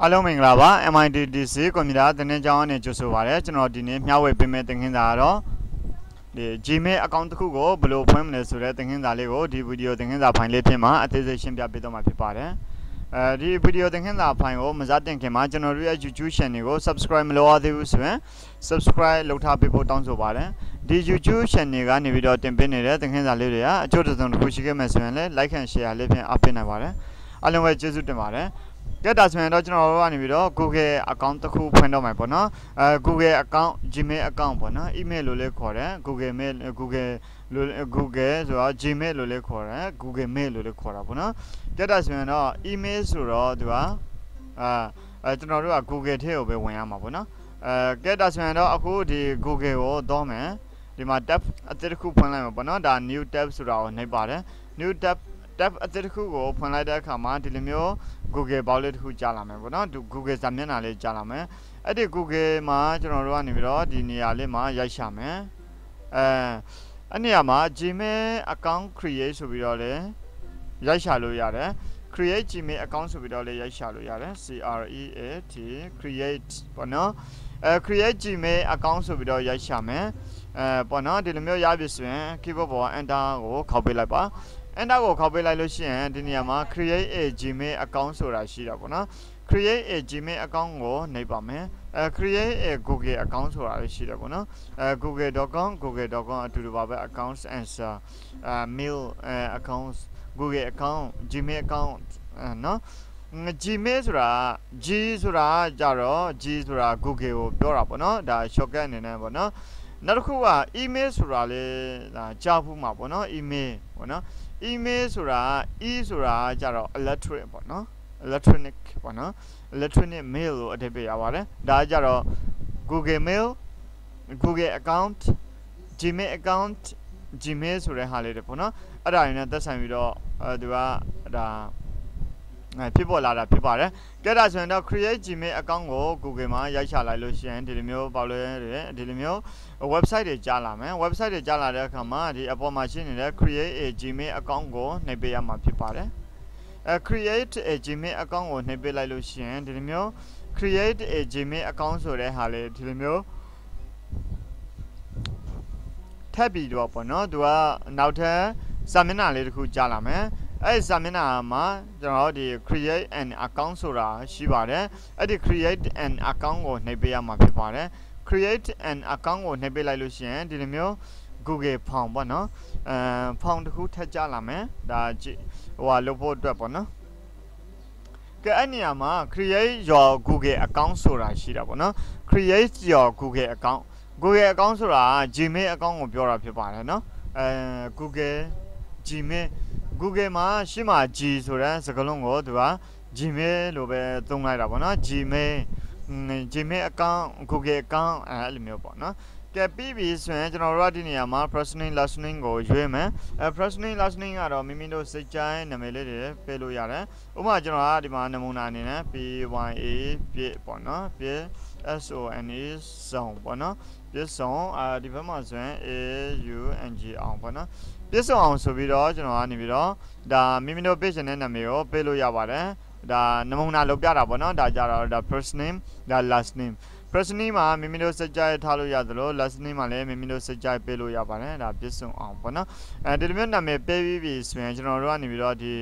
အားလုံးမင်္ဂလာပါ MITDC ကွန်ပျူတာသင်တန်းကျောင်းအနေနဲ့ကြိုဆိုပါရစေကျွန်တော်ဒီနေ့မျှဝေပေးမယ့်သင်ခန်းစာကတော့ဒီ Gmail account တစ်ခုကိုဘယ်လိုဖွင့်မလဲဆိုတဲ့သင်ခန်းစာလေးကိုဒီဗီဒီယိုသင်ခန်းစာဖိုင်လေးဖြစ်မှာအသေးစိတ်ရှင်းပြပေးတော့မှာဖြစ်ပါတယ်အဲဒီဗီဒီယိုသင်ခန်းစာဖိုင်ကိုမစားတင်ခင်မှာကျွန်တော်တို့ရဲ့ YouTube channel ကို subscribe မလုပ်ရသေးဘူးဆိုရင် subscribe လုပ်ထားပေးဖို့တောင်းဆိုပါတယ်ဒီ YouTube channel ကနေပြီးတော့တင်ပေးနေတဲ့သင်ခန်းစာလေးတွေကအကျိုးတစ်စုံတစ်ခုရှိခဲ့မယ်ဆိုရင်လည်း like and share လေးဖြင့်အားပေးနိုင်ပါတယ်အားလုံးပဲကျေးဇူးတင်ပါတယ် ကဲဒါဆိုရင်တော့ကျွန်တော်တို့ကနေပြီးတော့ Google account တစ်ခုဖွင့်တော့မှာပေါ့နော်အဲ Google account Gmail account ပေါ့နော် email လို့လည်းခေါ်တယ် Google mail Google လို့ Google ဆိုတော့ Gmail လို့လည်းခေါ်တယ် Google mail လို့လည်းခေါ်တာပေါ့နော်ကဲဒါဆိုရင်တော့ email ဆိုတော့သူကအာအဲကျွန်တော်တို့က Google ထဲကိုပဲဝင်ရမှာပေါ့နော်အဲကဲဒါဆိုရင်တော့အခုဒီ Google ကိုတော့မယ်ဒီမှာ tab အသစ်တစ်ခုဖွင့်လိုက်မှာပေါ့နော်ဒါ new tab ဆိုတာကိုနှိပ်ပါတယ် new tab tab အသစ်တစ်ခုကိုဖွင့်လိုက်တဲ့အခါမှာဒီလိုမျိုး Google ဘောက်လေးတစ်ခုကြာလာမယ်ပေါ့နော် Google စာမျက်နှာလေးကြာလာမယ်အဲ့ဒီ Google မှာကျွန်တော်တို့ကနေပြီးတော့ဒီနေရာလေးမှာရိုက်ရှာမယ်အဲအဲ့နေရာမှာ Gmail account create ဆိုပြီးတော့လေရိုက်ရှာလို့ရတယ် create gmail account ဆိုပြီးတော့လေရိုက်ရှာလို့ရတယ် C R E A T create ပေါ့နော်အဲ create gmail account ဆိုပြီးတော့ရိုက်ရှာမယ်အဲပေါ့နော်ဒီလိုမျိုးရပြီဆိုရင် keyboard ပေါ် enter ကိုခောက်ပေးလိုက်ပါ enter ကိုခောက်ပေးလိုက်လို့ရှိရင်ဒီနေရာမှာ create a gmail account ဆိုတာရှိတာပေါ့နော် create a gmail account ကိုနှိပ်ပါမယ်အဲ create a google account ဆိုတာလည်းရှိတယ်ပေါ့နော်အဲ google.com google.com အတူတူပါပဲ accounts answer အဲ mail အဲ accounts google account gmail account အဲနော် gmail ဆိုတာ g ဆိုတာကြတော့ g ဆိုတာ google ကိုပြောတာပေါ့နော်ဒါ shortcut အနေနဲ့ပေါ့နော်နောက်တစ်ခုက email ဆိုတာလေဒါကြားဖူးမှာပေါ့နော် email ပေါ့နော် email ဆိုတာ e ဆိုတာကြတော့ electric ပေါ့နော် electronic ပေါ့နော် electronic mail လို့အဓိပ္ပာယ်ရပါတယ်ဒါကြတော့ google mail google account gmail account gmail ဆိုတဲ့ဟာလေးတွေပေါ့နော်အဲ့ဒါတွေနဲ့သက်ဆိုင်ပြီးတော့အဲဒီကဒါအဲ ဖြစ်ပေါ်လာတာဖြစ်ပါတယ်။ကဲဒါဆိုရင်တော့ create gmail account ကို Google မှာရိုက်ချလိုက်လို့ရှိရင်ဒီလိုမျိုးပေါ့လေဒီလိုမျိုး website တွေကြားလာမယ်။ website တွေကြားလာတဲ့အခါမှာဒီအပေါ်မှာရှိနေတဲ့ create a gmail account ကိုနှိပ်ပေးရမှာဖြစ်ပါတယ်။အဲ create a gmail account ကိုနှိပ်ပေးလိုက်လို့ရှိရင်ဒီလိုမျိုး create a gmail account ဆိုတဲ့ဟာလေးဒီလိုမျိုးထပ်ပြီးတော့ပေါ့နော်သူကနောက်ထပ်စာမျက်နှာလေးတစ်ခုကြားလာမယ် အဲ့စာမျက်နှာမှာကျွန်တော်တို့ဒီ create an account ဆိုတာရှိပါတယ်အဲ့ဒီ create an account ကိုနှိပ်ပေးရမှာဖြစ်ပါတယ် create an account ကိုနှိပ်ပေးလိုက်လို့ရှိရင်ဒီလိုမျိုး Google Form ပေါ့နော်အဲ Form တစ်ခုထပ်ကြလာမယ်ဒါဟိုဟာလုပ်ဖို့အတွက်ပေါ့နော်ကဲအဲ့နေရာမှာ create your google account ဆိုတာရှိတာပေါ့နော် create your google account google account ဆိုတာ gmail account ကိုပြောတာဖြစ်ပါတယ်နော်အဲ google gmail Google မှာရှင်းမှာ G ဆိုတဲ့စကားလုံးကိုသူက Gmail လို့ပဲသုံးလိုက်တာပေါ့နော် Gmail Gmail account Google account အဲ့လိုမျိုးပေါ့နော်ကဲပြီးပြီဆိုရင်ကျွန်တော်တို့ကဒီနေရာမှာ personal listening ကိုရွေးမယ်အဲ personal listening ကတော့မိမိတို့စိတ်ကြိုင်းနာမည်လေးတွေပေးလို့ရတယ်ဥပမာကျွန်တော်ကဒီမှာနမူနာအနေနဲ့ PYA ပြည့်ပေါ့နော်ပြည့် SONE စုံပေါ့နော်ပြည့်စုံအာဒီဘက်မှာဆိုရင် AUNG အောင်ပေါ့နော်ပြည့်စုံအောင်ဆိုပြီးတော့ကျွန်တော်ကနေပြီးတော့ဒါမိမိတို့ပေးချင်တဲ့နာမည်ကိုပေးလို့ရပါတယ်ဒါနမူနာလုပ်ပြတာပေါ့နော်ဒါကြတော့ဒါ first name ဒါ last name first name မှာမိမိတို့စကြိုက်ထားလို့ရသလို last name မှာလည်းမိမိတို့စကြိုက်ပေးလို့ရပါတယ်ဒါပြည့်စုံအောင်ပေါ့နော်အဲဒီလိုမျိုးနာမည်ပေးပြီးပြီဆိုရင်ကျွန်တော်တို့ကနေပြီးတော့ဒီ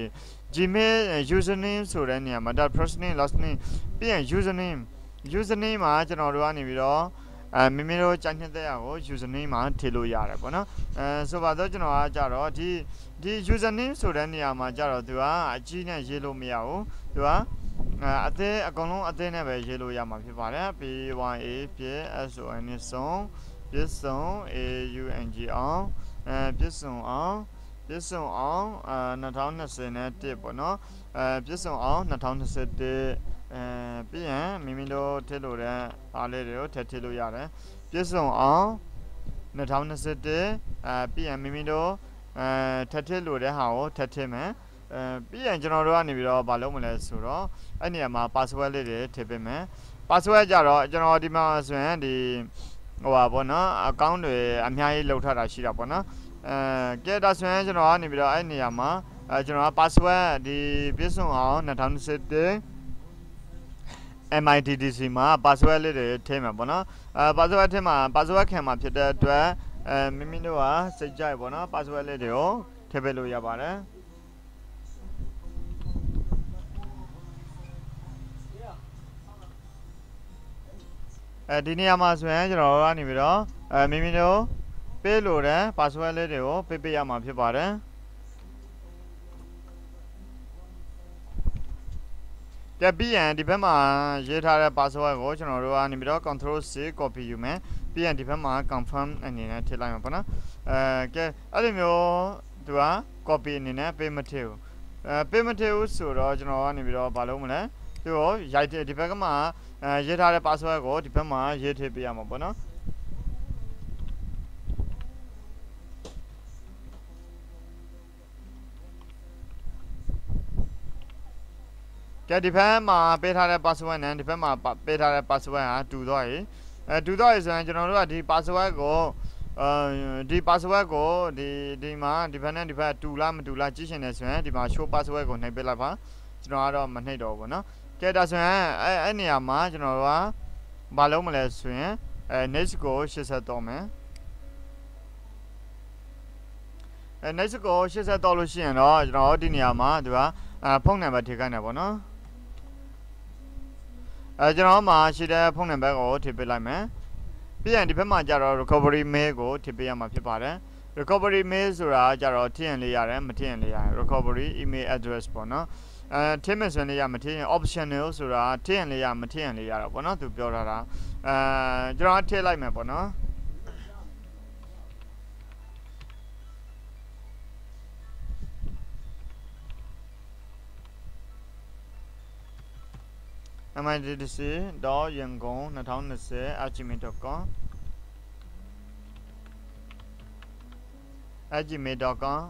Gmail username ဆိုတဲ့နေရာမှာဒါ first name last name ပြီးရင် username username မှာကျွန်တော်တို့ကနေပြီးတော့အဲမိမိတို့ကြိုက်တဲ့ရကို username မှာထည့်လို့ရတယ်ပေါ့နော်အဲဆိုပါတော့ကျွန်တော်ကကြတော့ဒီဒီ username ဆိုတဲ့နေရာမှာကြတော့သူကအကြီးနဲ့ရေးလို့မရဘူးသူကအသေးအကုန်လုံးအသေးနဲ့ပဲရေးလို့ရမှာဖြစ်ပါတယ် PYA ပြည့် SON နဲ့ဆုံးပြည့်စုံ AUNG အောင်အဲပြည့်စုံအောင်ပြည့်စုံအောင်အဲ2020နဲ့1ပေါ့နော်အဲပြည့်စုံအောင်2021 အဲပြီးရင်မိမိတို့ထည့်လို့တဲ့အားလေးတွေကိုထည့်ထည့်လို့ရတယ်ပြည့်စုံအောင်2021အဲပြီးရင်မိမိတို့အဲထည့်ထည့်လို့တဲ့ဟာကိုထည့်ထည့်မယ်အဲပြီးရင်ကျွန်တော်တို့ကနေပြီးတော့မလုပ်မလဲဆိုတော့အဲ့နေရာမှာ password လေးတွေထည့်ပေးမယ် password ကြတော့ကျွန်တော်ဒီမှာဆိုရင်ဒီဟိုပါဗောနော် account တွေအများကြီးလောက်ထားတာရှိတာဗောနော်အဲကဲဒါဆိုရင်ကျွန်တော်ကနေပြီးတော့အဲ့နေရာမှာအဲကျွန်တော်က password ဒီပြည့်စုံအောင်2021 MITDC မှာ password လေးတွေထည့်မှာပေါ့နော်အဲ password ထည့်မှာ password ခံမှာဖြစ်တဲ့အတွက်အဲမိမိတို့ကစိတ်ကြိုက်ပေါ့နော် password လေးတွေကိုထည့်ပေးလို့ရပါတယ်အဲဒီနေရာမှာဆိုရင်ကျွန်တော်တို့ကနေပြီးတော့အဲမိမိတို့ပေးလို့တဲ့ password လေးတွေကိုပေးပေးရမှာဖြစ်ပါတယ် ကဲပြီးရင်ဒီဘက်မှာရေးထားတဲ့ password ကိုကျွန်တော်တို့ကနေပြီးတော့ control C copy ယူမယ်ပြီးရင်ဒီဘက်မှာ confirm အနေနဲ့ထည့်လိုက်မှာပေါ့နော်အဲကဲအဲ့လိုမျိုးသူက copy အနေနဲ့ပေးမထည့်ဘူးအဲပေးမထည့်ဘူးဆိုတော့ကျွန်တော်ကနေပြီးတော့မလုပ်မလဲသူကိုရိုက်တဲ့ဒီဘက်ကမှာအဲရေးထားတဲ့ password ကိုဒီဘက်မှာရေးထည့်ပေးရမှာပေါ့နော် ကဲဒီဘက်မှာပေးထားတဲ့ password နဲ့ဒီဘက်မှာပေးထားတဲ့ password ဟာတူတော့ရေအဲတူတော့ရေဆိုရင်ကျွန်တော်တို့ကဒီ password ကိုအဲဒီ password ကိုဒီဒီမှာဒီဘက်နဲ့ဒီဘက်တူလားမတူလားကြည့်ရှင်နေဆိုရင်ဒီမှာ show password ကိုနှိပ်ပေးလိုက်ပါကျွန်တော်ကတော့မနှိပ်တော့ဘူးเนาะကဲဒါဆိုရင်အဲအဲ့နေရာမှာကျွန်တော်တို့ကဘာလုပ်မလဲဆိုရင်အဲ next ကို80တော့မယ်အဲ next ကို80တော့လို့ရှိရင်တော့ကျွန်တော်ဒီနေရာမှာသူကအဲဖုန်းနံပါတ်ထည့်ခိုင်းတယ်ပေါ့နော် အဲကျွန်တော်မှာရှိတဲ့ဖုန်းနံပါတ်ကိုထည့်ပေးလိုက်မယ်ပြီးရင်ဒီဘက်မှာကျတော့ recovery mail ကိုထည့်ပေးရမှာဖြစ်ပါတယ် recovery mail ဆိုတာကျတော့ထည့်ရင်လေးရတယ်မထည့်ရင်လေးရတယ် recovery email address ပေါ့နော်အဲထည့်မယ်ဆိုရင်လေးရမထည့်ရင် optional ဆိုတာထည့်ရင်လေးရမထည့်ရင်လေးရတော့ပေါ့နော်သူပြောထားတာအဲကျွန်တော်ထည့်လိုက်မယ်ပေါ့နော် midc.yangon2020@gmail.com @gmail.com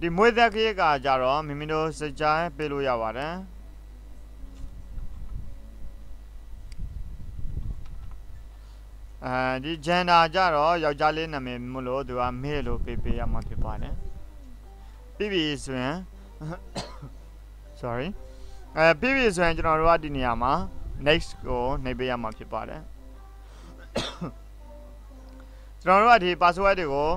ဒီမွေးသက်ခရစ်ကကြတော့မိမိတို့စကြိုင်းပေးလို့ရပါတယ်အဲဒီ gender ကြတော့ယောက်ျားလေးနာမည်မလို့သူကမေးလို့ပေးပေးရမှာဖြစ်ပါတယ်ပြီးပြီဆိုရင် sorry အဲပြီးပြီဆိုရင်ကျွန်တော်တို့ကဒီနေရာမှာ next ကိုနှိပ်ပေးရမှာဖြစ်ပါတယ်ကျွန်တော်တို့ကဒီ password တွေကို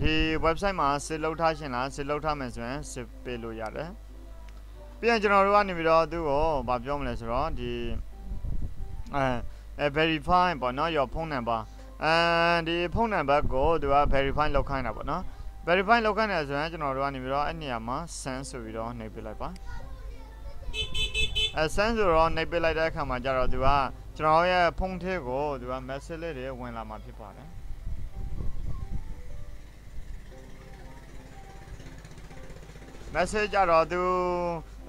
ဒီ website မှာ save လုပ်ထားရှင်လား save လုပ်ထားမယ်ဆိုရင် save ပေးလို့ရတယ်ပြီးရင်ကျွန်တော်တို့ကနေပြီးတော့သူ့ကိုဗာပြောမလဲဆိုတော့ဒီအဲ verify ပေါ့နော် your phone number အဲဒီဖုန်းနံပါတ်ကိုသူက verify လုပ်ခိုင်းတာပေါ့နော် verify လုပ်ခိုင်းတယ်ဆိုရင်ကျွန်တော်တို့ကနေပြီးတော့အဲ့နေရာမှာ send ဆိုပြီးတော့နှိပ်ပေးလိုက်ပါ အဲ send ဆိုတော့နှိပ်ပေးလိုက်တဲ့အခါမှာကျတော့သူကကျွန်တော်ရဲ့ဖုန်းထဲကိုသူက message လေးတွေဝင်လာမှာဖြစ်ပါတယ် message ကြတော့သူ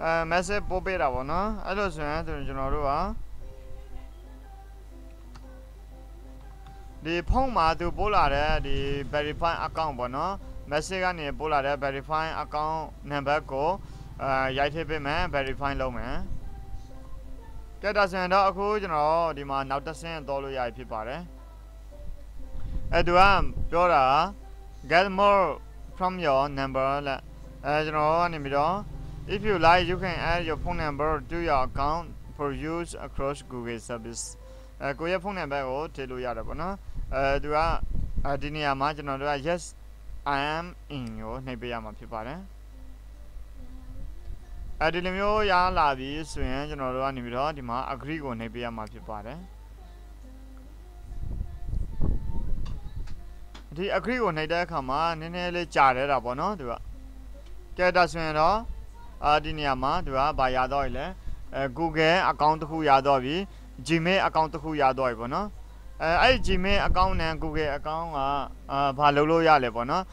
အဲ message ပို့ပေးတာပေါ့နော်အဲ့လိုဆိုရင်ကျွန်တော်တို့ကဒီဖုန်းမှာသူပို့လာတဲ့ဒီ verify account ပေါ့နော် message ကနေပို့လာတဲ့ verify account number ကို အဲရိုက်ထည့်ပေးမယ် verify လုပ်မယ်ကဲဒါဆိုရင်တော့အခုကျွန်တော်ဒီမှာနောက်တစ်ဆင့်သွားလို့ရပြီဖြစ်ပါတယ်အဲသူကပြောတာ get more from your number လက်အဲကျွန်တော်ကနေပြီးတော့ if you like you can add your phone number to your account for use across Google service အဲကိုယ့်ရဲ့ဖုန်းနံပါတ်ကိုထည့်လို့ရတယ်ပေါ့နော်အဲသူကအဲဒီနေရာမှာကျွန်တော်တို့က yes I am in ကိုနှိပ်ပေးရမှာဖြစ်ပါတယ် အဲဒီလိုမျိုးရလာပြီဆိုရင်ကျွန်တော်တို့ကနေပြီးတော့ဒီမှာ agree ကိုနှိပ်ပေးရမှာဖြစ်ပါတယ်ဒီ agree ကိုနှိပ်တဲ့အခါမှာနည်းနည်းလေးကြာတယ်တာပေါ့နော်သူကကဲဒါဆိုရင်တော့အာဒီနေရာမှာသူကဘာရတော့လဲအဲ Google account တစ်ခုရတော့ပြီ Gmail account တစ်ခုရတော့ပြီပေါ့နော်အဲအဲ့ Gmail account နဲ့ Google account ကအာဘာလုပ်လို့ရလဲပေါ့နော်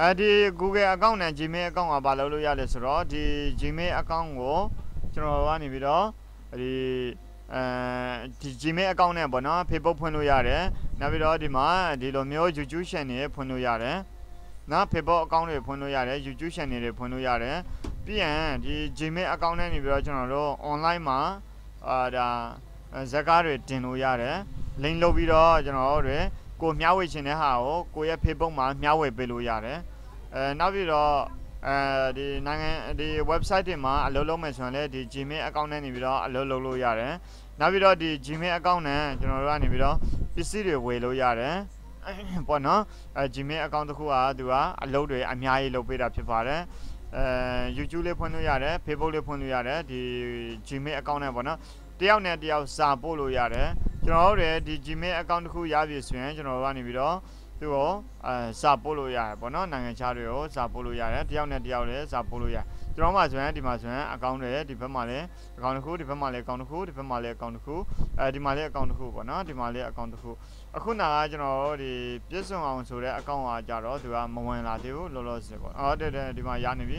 အဲဒီ Google account နဲ့ Gmail account ကဘာလုပ်လို့ရလဲဆိုတော့ဒီ Gmail account ကိုကျွန်တော်ကနေပြီးတော့ဒီအဲဒီ Gmail account နဲ့ပေါ့နော် Facebook ဖွင့်လို့ရတယ်နောက်ပြီးတော့ဒီမှာဒီလိုမျိုး YouTube channel ဖွင့်လို့ရတယ်နော် Facebook account တွေဖွင့်လို့ရတယ် YouTube channel တွေဖွင့်လို့ရတယ်ပြီးရင်ဒီ Gmail account နဲ့နေပြီးတော့ကျွန်တော်တို့ online မှာအာဒါဇက်ကားတွေတင်လို့ရတယ် link လုပ်ပြီးတော့ကျွန်တော်တို့တွေ ကိုမျှဝေချင်တဲ့ဟာကိုကိုရဲ့ Facebook မှာမျှဝေပေးလို့ရတယ်အဲနောက်ပြီးတော့အဲဒီနိုင်ငံဒီ website တွေမှာအလုပ်လုပ်မယ်ဆိုရင်လည်းဒီ Gmail account နဲ့နေပြီးတော့အလုပ်လုပ်လို့ရတယ်နောက်ပြီးတော့ဒီ Gmail account နဲ့ကျွန်တော်တို့ကနေပြီးတော့ပစ္စည်းတွေဝယ်လို့ရတယ်ပေါ့နော်အဲ Gmail account တစ်ခုကသူကအလုပ်တွေအများကြီးလုပ်ပေးတာဖြစ်ပါတယ်အဲ YouTube လေးဖွင့်လို့ရတယ် Facebook လေးဖွင့်လို့ရတယ်ဒီ Gmail account နဲ့ပေါ့နော်တယောက်နဲ့တယောက်စာပို့လို့ရတယ် ကျွန်တော်တို့လည်းဒီ Gmail account တစ်ခုရပြီဆိုရင်ကျွန်တော်တို့ကနေပြီးတော့သူကိုအဲစာပို့လို့ရတယ်ပေါ့နော်နိုင်ငံခြားတွေကိုစာပို့လို့ရတယ်တယောက်နဲ့တယောက်လည်းစာပို့လို့ရတယ်ကျွန်တော်မှဆိုရင်ဒီမှာဆိုရင် account တွေဒီဘက်မှာလည်း account တစ်ခုဒီဘက်မှာလည်း account တစ်ခုဒီဘက်မှာလည်း account တစ်ခုအဲဒီမှာလည်း account တစ်ခုပေါ့နော်ဒီမှာလည်း account တစ်ခုအခုနာကကျွန်တော်တို့ဒီပြည့်စုံအောင်ဆိုတဲ့ account ကကြတော့သူကမဝင်လာသေးဘူးလောလောဆယ်ပေါ့အော်တဲ့တဲ့ဒီမှာရနေပြီ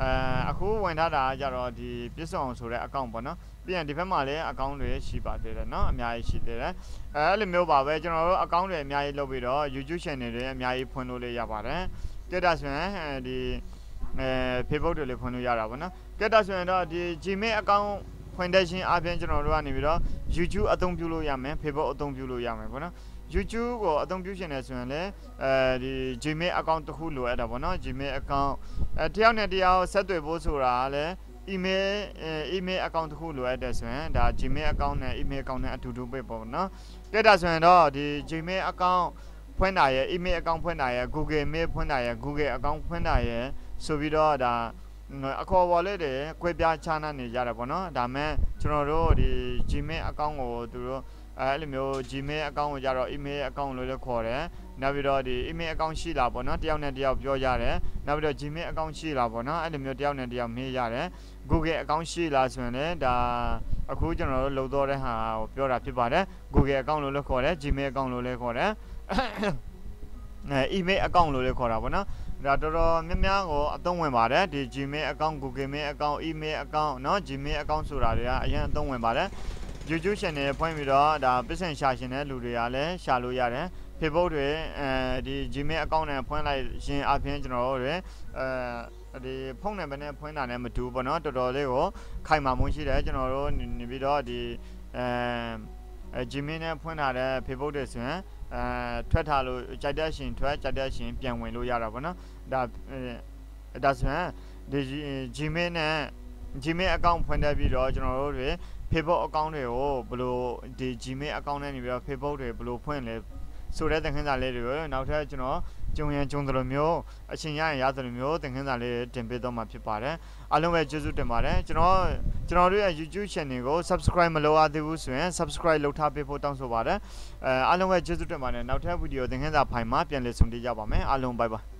အဲအခုဝင်ထားတာကြတော့ဒီပြစ်စုံဆိုတဲ့အကောင့်ပေါ့နော်ပြီးရင်ဒီဘက်မှာလည်းအကောင့်တွေရှိပါသေးတယ်နော်အများကြီးရှိသေးတယ်အဲလိုမျိုးပါပဲကျွန်တော်တို့အကောင့်တွေအများကြီးလုပ်ပြီးတော့ YouTube channel တွေအများကြီးဖွင့်လို့လေးရပါတယ်တက်တာဆိုရင်ဒီအဲ Facebook တွေလည်းဖွင့်လို့ရတာပေါ့နော်တက်တာဆိုရင်တော့ဒီ Gmail အကောင့်ဖွင့်တဲ့ရှင်အပြင်ကျွန်တော်တို့ကနေပြီးတော့ YouTube အသုံးပြုလို့ရမယ် Facebook အသုံးပြုလို့ရမယ်ပေါ့နော် YouTube ကိုအသုံးပြုရှင်နေဆိုရင်လည်းအဲဒီ Gmail account တစ်ခုလိုအပ်တာပေါ့နော် Gmail account အဲတယောက်နဲ့တယောက်ဆက်သွယ်ဖို့ဆိုတာကလည်း email email account တစ်ခုလိုအပ်တယ်ဆိုရင်ဒါ Gmail account နဲ့ email account နဲ့အတူတူပဲပေါ့နော်ကြည့်တာဆိုရင်တော့ဒီ Gmail account ဖွင့်တာရယ် email account ဖွင့်တာရယ် Google Mail ဖွင့်တာရယ် Google account ဖွင့်တာရယ်ဆိုပြီးတော့ဒါအခေါ်ပေါ်လေးတွေခွဲပြားခြားနားနေကြတယ်ပေါ့နော်ဒါမဲ့ကျွန်တော်တို့ဒီ Gmail account ကိုသူတို့ အဲအဲ့လိုမျိုး Gmail account ကိုကြတော့ email account လို့လည်းခေါ်တယ်နောက်ပြီးတော့ဒီ email account ရှိလာပေါ့နော်တယောက်နဲ့တယောက်ပြောကြတယ်နောက်ပြီးတော့ Gmail account ရှိလာပေါ့နော်အဲ့လိုမျိုးတယောက်နဲ့တယောက်မေးရတယ် Google account ရှိလာဆိုရင်လည်းဒါအခုကျွန်တော်တို့လုပ်တော့တဲ့ဟာကိုပြောတာဖြစ်ပါတယ် Google account လို့လည်းခေါ်တယ် Gmail account လို့လည်းခေါ်တယ်အဲ email account လို့လည်းခေါ်တာပေါ့နော်ဒါတော်တော်များများကိုအသုံးဝင်ပါတယ်ဒီ Gmail account Google Mail account email account เนาะ Gmail account ဆိုတာတွေကအရင်အသုံးဝင်ပါတယ် YouTube channel ဖွင့်ပြီးတော့ဒါပစ္စံရှာရှင်တဲ့လူတွေကလည်းရှာလို့ရတယ် Facebook တွေအဲဒီ Gmail account နဲ့ဖွင့်လိုက်ရင်အပြင်ကျွန်တော်တို့တွေအဲဒီဖုန်းနံပါတ်နဲ့ဖွင့်တာနဲ့မတူဘူးပေါ့နော်တော်တော်လေးကိုခိုင်မာမှုရှိတယ်ကျွန်တော်တို့နေပြီးတော့ဒီအဲ Gmail နဲ့ဖွင့်ထားတဲ့ Facebook တွေဆိုရင်အဲထွက်ထားလို့ကြိုက်တဲ့ရှင်ထွက်ကြိုက်တဲ့ရှင်ပြန်ဝင်လို့ရတာပေါ့နော်ဒါဒါဆိုရင်ဒီ Gmail နဲ့ Gmail account ဖွင့်တဲ့ပြီးတော့ကျွန်တော်တို့တွေ Facebook account တွေကိုဘယ်လိုဒီ Gmail account နဲ့နေပြီးတော့ Facebook တွေဘယ်လိုဖွင့်လဲဆိုတဲ့သင်ခန်းစာလေးတွေကိုနောက်ထပ်ကျွန်တော်ကြုံရန်ကြုံသလိုမျိုးအချိန်ရရင်ရသလိုမျိုးသင်ခန်းစာလေးတင်ပေးတော့မှာဖြစ်ပါတယ်အားလုံးပဲကျေးဇူးတင်ပါတယ်ကျွန်တော်ကျွန်တော်တို့ရဲ့ YouTube channel ကို subscribe မလုပ်ရသေးဘူးဆိုရင် subscribe လုပ်ထားပေးဖို့တောင်းဆိုပါတယ်အဲအားလုံးပဲကျေးဇူးတင်ပါတယ်နောက်ထပ်ဗီဒီယိုသင်ခန်းစာဖိုင်မှာပြန်လည်ဆုံတွေ့ကြပါမယ်အားလုံး bye bye